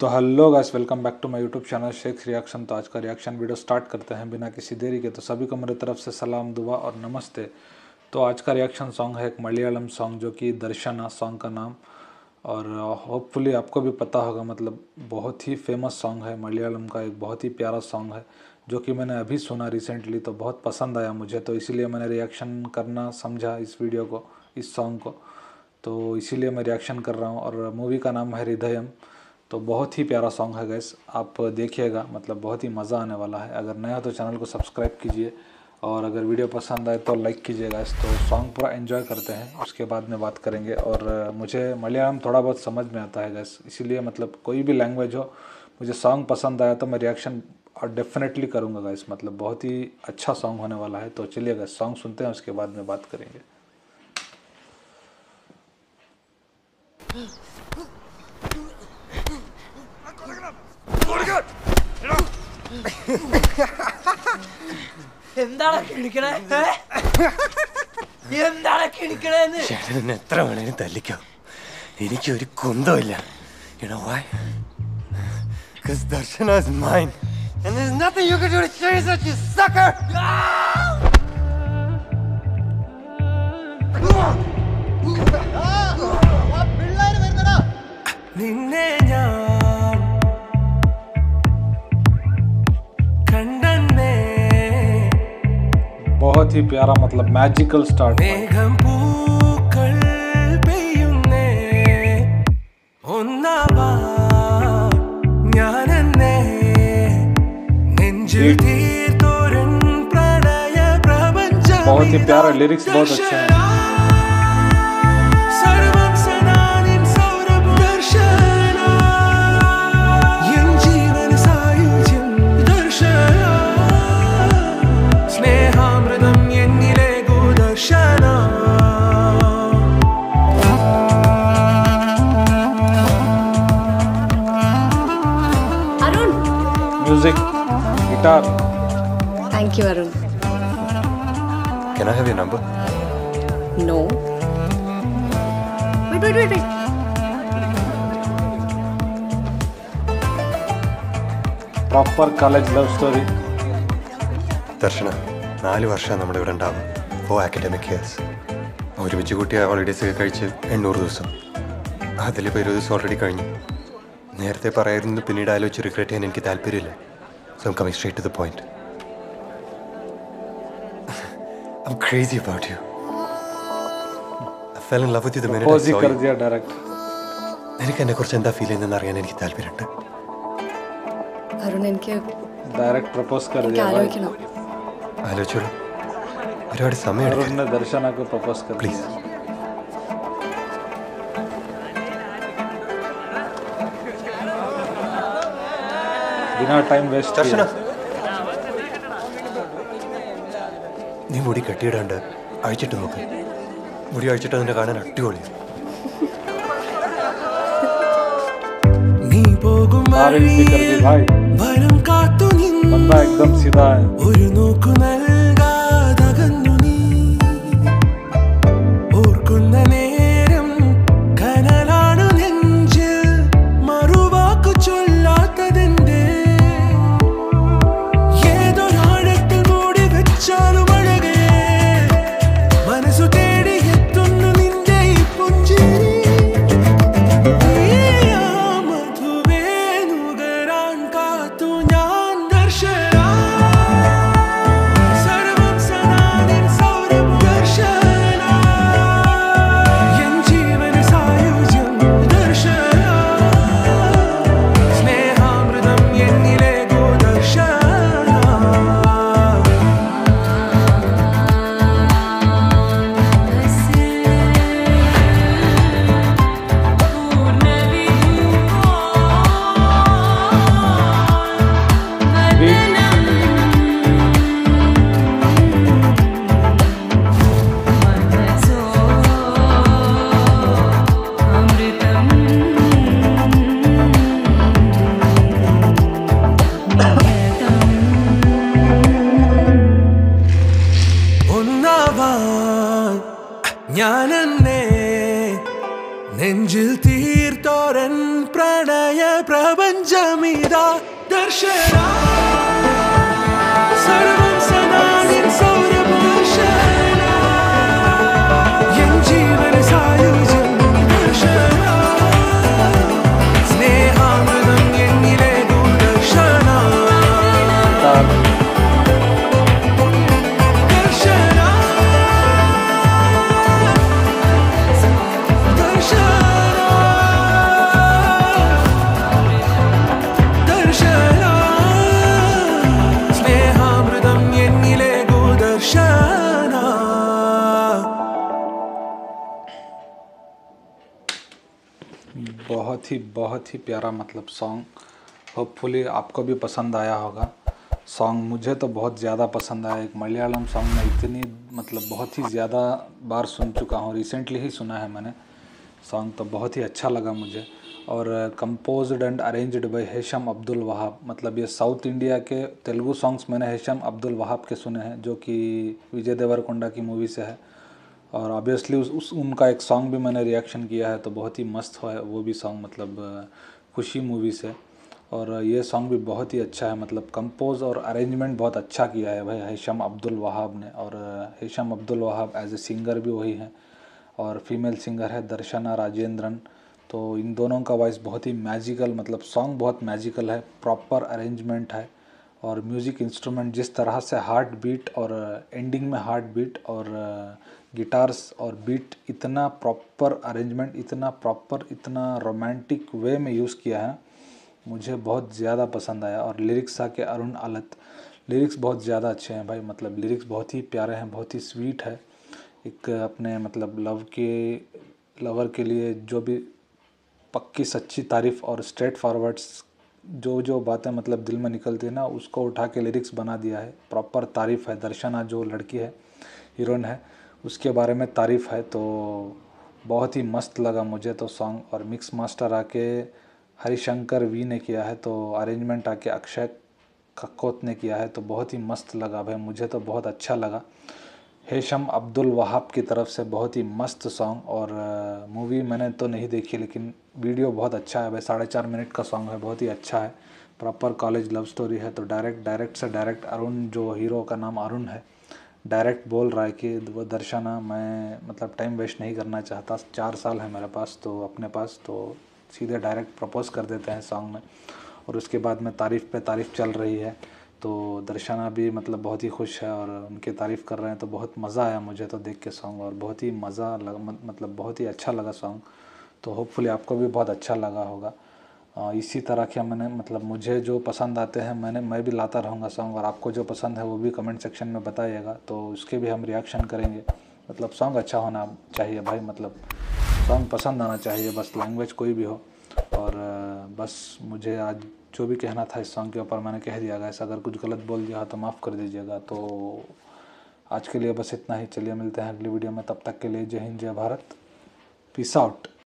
तो hello guys welcome back to my YouTube channel Sheikh reaction तो आज का रिएक्शन वीडियो स्टार्ट करते हैं बिना किसी देरी के। तो सभी को मेरी तरफ़ से सलाम, दुआ और नमस्ते। तो आज का रिएक्शन सॉन्ग है एक मलयालम सॉन्ग जो कि दर्शना सॉन्ग का नाम। और होपफुली आपको भी पता होगा मतलब बहुत ही फ़ेमस सॉन्ग है मलयालम का, एक बहुत ही प्यारा सॉन्ग है, जो कि मैंने अभी सुना रिसेंटली तो बहुत पसंद आया मुझे। तो इसीलिए मैंने रिएक्शन करना समझा इस वीडियो को, इस सॉन्ग को। तो इसीलिए मैं रिएक्शन कर रहा हूँ। और मूवी का नाम है हृदयम। तो बहुत ही प्यारा सॉन्ग है गैस आप देखिएगा मतलब बहुत ही मज़ा आने वाला है। अगर नया हो तो चैनल को सब्सक्राइब कीजिए और अगर वीडियो पसंद आए तो लाइक कीजिए गैस तो सॉन्ग पूरा एंजॉय करते हैं। उसके बाद में बात करेंगे और मुझे मलयालम थोड़ा बहुत समझ में आता है गैस इसीलिए मतलब कोई भी लैंग्वेज हो, मुझे सॉन्ग पसंद आया तो मैं रिएक्शन और डेफिनेटली करूँगा गैस मतलब बहुत ही अच्छा सॉन्ग होने वाला है। तो चलिए गैस सॉन्ग सुनते हैं, उसके बाद में बात करेंगे। എന്താണ് കിണിക്കണേ എന്താണ് കിണിക്കണേന്ന് എത്ര വേണേലും തല്ലിക്കോ. എനിക്കൊരു കുന്തമില്ല നിന്നെ ഞാൻ बहुत ही प्यारा मतलब मैजिकल स्टार्ट बहुत ही प्यारा लिरिक्स बहुत अच्छा हैं। Star thank you Arun. Can I have your number? No. Wait, wait, wait, wait. Proper college love story Darshana നാല് വർഷം നമ്മുടെ ഇവിടെ ഉണ്ടാവും ഓ അക്കാഡമിക് ഇയേഴ്സ് ഒരുമിച്ച് കൂട്ടിയ ഹോളിഡേസ് ഒക്കെ കഴിച്ച് എണ്ണൂറ് ദിവസം അതിലിപ്പോൾ ഇരുപത് ദിവസം ഓൾറെഡി കഴിഞ്ഞു നേരത്തെ പറയായിരുന്നു പിന്നീട് ആലോചിച്ച് റിഗ്രറ്റ് ചെയ്യാൻ എനിക്ക് താല്പര്യമില്ല So I'm coming straight to the point. I'm crazy about you. I fell in love with you the minute I saw you. direct. നിനക്ക് എന്നെ കുറിച്ച് എന്താ ഫീൽ ചെയ്യുന്നതെന്ന് അറിയാൻ എനിക്ക് താല്പര്യമുണ്ട് അരുൺ എനിക്ക് ഡയറക്റ്റ് പ്രപ്പോസ് കർ ദിയ ആലോചിക്കണം ആലോചിച്ചോളൂ ഒരുപാട് സമയം ദർശനക്ക് പ്രപ്പോസ് കർ പ്ലീസ് ബിനാ ടൈം വേസ്റ്റ് ദർശന നീ മുടി കെട്ടിയിടാണ്ട് അഴിച്ചിട്ട് നോക്ക്. മുടി അഴിച്ചിട്ട് അതിന്റെ കാണാൻ അടിപൊളിയാണ് നീ പോകും ഭയം. കാത്തു നിന്നു. ഒരു നോക്കു നൽകാതകന്നു நெஞ்சில் தீர்த்தோரன் பிரணய பிரபஞ்சமிதா. தர்ஷனா. बहुत ही बहुत ही प्यारा मतलब सॉन्ग होपफुली आपको भी पसंद आया होगा। सॉन्ग मुझे तो बहुत ज़्यादा पसंद आया। एक मलयालम सॉन्ग मैं इतनी मतलब बहुत ही ज़्यादा बार सुन चुका हूँ। रिसेंटली ही सुना है मैंने। सॉन्ग तो बहुत ही अच्छा लगा मुझे। और composed and arranged by Hesham Abdul Wahab मतलब ये साउथ इंडिया के तेलुगु सॉन्ग्स मैंने हेशम अब्दुल वहाब के सुने हैं, जो कि विजय देवरकोंडा की मूवी से है। और ऑब्वियसली उस, उस उनका एक सॉन्ग भी मैंने रिएक्शन किया है तो बहुत ही मस्त है वो भी सॉन्ग मतलब खुशी मूवी से। और ये सॉन्ग भी बहुत ही अच्छा है मतलब कंपोज और अरेंजमेंट बहुत अच्छा किया है भाई हेशम अब्दुल वहाब ने। और Hesham Abdul Wahab as a singer भी वही हैं। और फीमेल सिंगर है दर्शना राजेंद्रन। तो इन दोनों का वॉइस बहुत ही मैजिकल मतलब सॉन्ग बहुत मैजिकल है प्रॉपर अरेंजमेंट है। और म्यूज़िक इंस्ट्रूमेंट जिस तरह से हार्ट बीट और एंडिंग में हार्ट बीट और गिटार्स और बीट इतना प्रॉपर अरेंजमेंट इतना प्रॉपर इतना रोमांटिक वे में यूज़ किया है, मुझे बहुत ज़्यादा पसंद आया और लिरिक्स आके अरुण आलत लिरिक्स बहुत ज़्यादा अच्छे हैं भाई मतलब लिरिक्स बहुत ही प्यारे हैं, बहुत ही स्वीट है। एक अपने मतलब लव के लवर के लिए जो भी पक्की सच्ची तारीफ़ और स्ट्रेट फॉरवर्ड्स जो जो बातें मतलब दिल में निकलती है ना, उसको उठा के लिरिक्स बना दिया है। प्रॉपर तारीफ़ है, दर्शना जो लड़की है, हीरोइन है उसके बारे में तारीफ़ है तो बहुत ही मस्त लगा मुझे तो सॉन्ग और मिक्स मास्टर आके हरिशंकर वी ने किया है तो अरेंजमेंट आके अक्षय कक्कोत ने किया है तो बहुत ही मस्त लगा भाई, मुझे तो बहुत अच्छा लगा। हेशम अब्दुल वहाब की तरफ़ से बहुत ही मस्त सॉन्ग और मूवी मैंने तो नहीं देखी, लेकिन वीडियो बहुत अच्छा है भाई, साढ़े चार मिनट का सॉन्ग है, बहुत ही अच्छा है। प्रॉपर कॉलेज लव स्टोरी है तो डायरेक्ट डायरेक्ट से डायरेक्ट अरुण, जो हीरो का नाम अरुण है डायरेक्ट बोल रहा है कि वो दर्शना, मैं मतलब टाइम वेस्ट नहीं करना चाहता। चार साल है मेरे पास तो अपने पास तो सीधे डायरेक्ट प्रपोज कर देते हैं सॉन्ग में। और उसके बाद में तारीफ़ पे तारीफ़ चल रही है। तो दर्शना भी मतलब बहुत ही खुश है और उनकी तारीफ़ कर रहे हैं तो बहुत मज़ा आया मुझे तो देख के सॉन्ग और बहुत ही मज़ा लगा मतलब बहुत ही अच्छा लगा सॉन्ग तो होपफुली आपको भी बहुत अच्छा लगा होगा। इसी तरह के मैंने मतलब मुझे जो पसंद आते हैं, मैंने, मैं भी लाता रहूँगा सॉन्ग और आपको जो पसंद है वो भी कमेंट सेक्शन में बताइएगा तो उसके भी हम रिएक्शन करेंगे। मतलब सॉन्ग अच्छा होना चाहिए भाई मतलब सॉन्ग पसंद आना चाहिए, बस लैंग्वेज कोई भी हो। और बस मुझे आज जो भी कहना था इस सॉन्ग के ऊपर मैंने कह दिया गैस अगर कुछ गलत बोल दिया तो माफ़ कर दीजिएगा तो आज के लिए बस इतना ही। चलिए मिलते हैं अगली वीडियो में, तब तक के लिए जय हिंद, जय भारत। Peace out